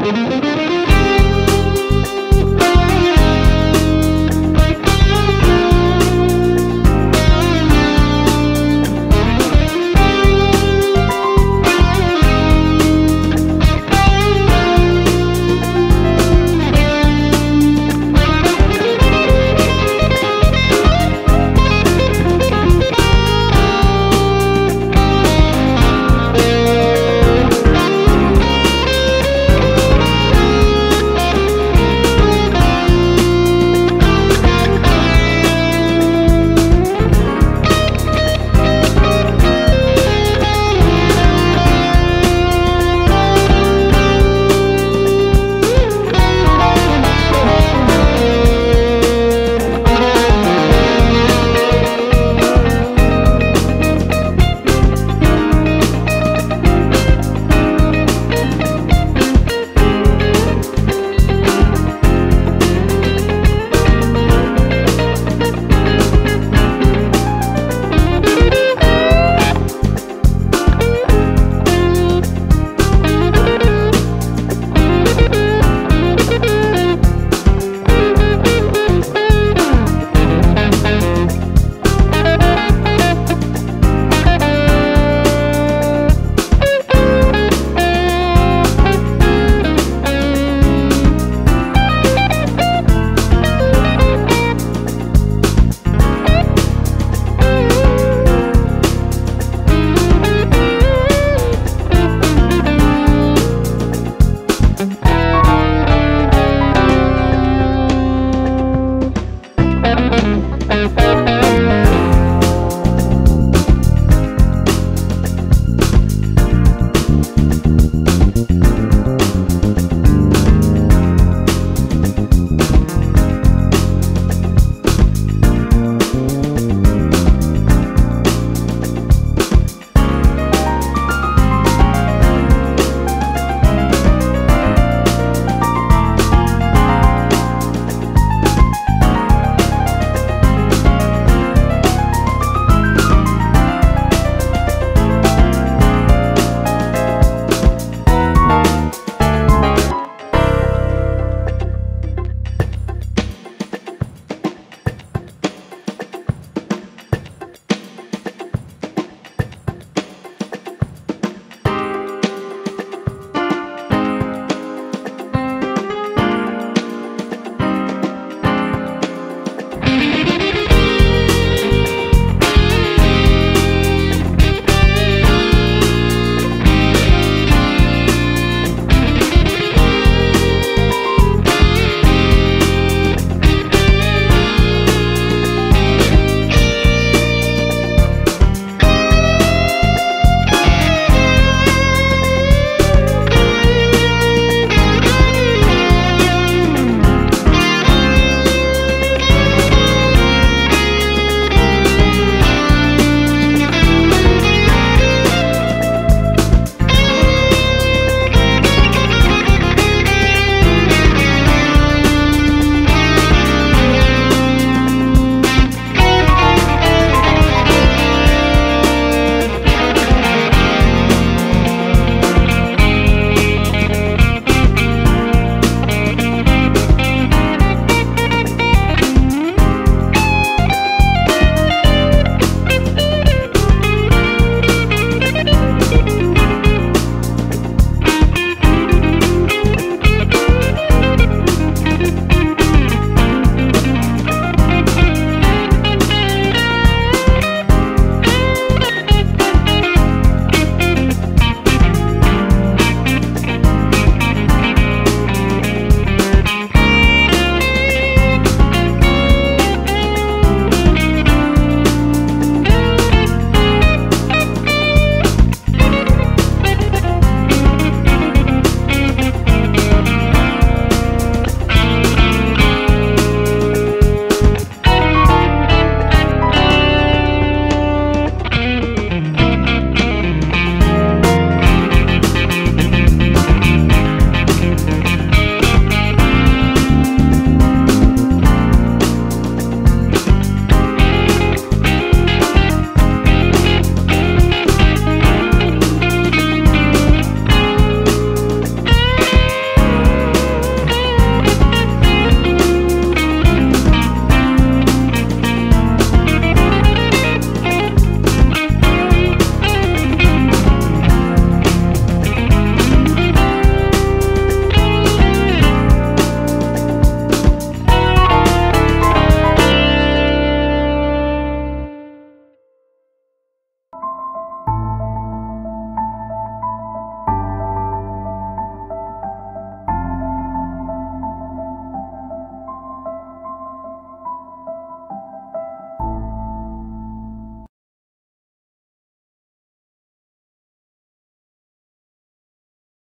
Thank Thank you.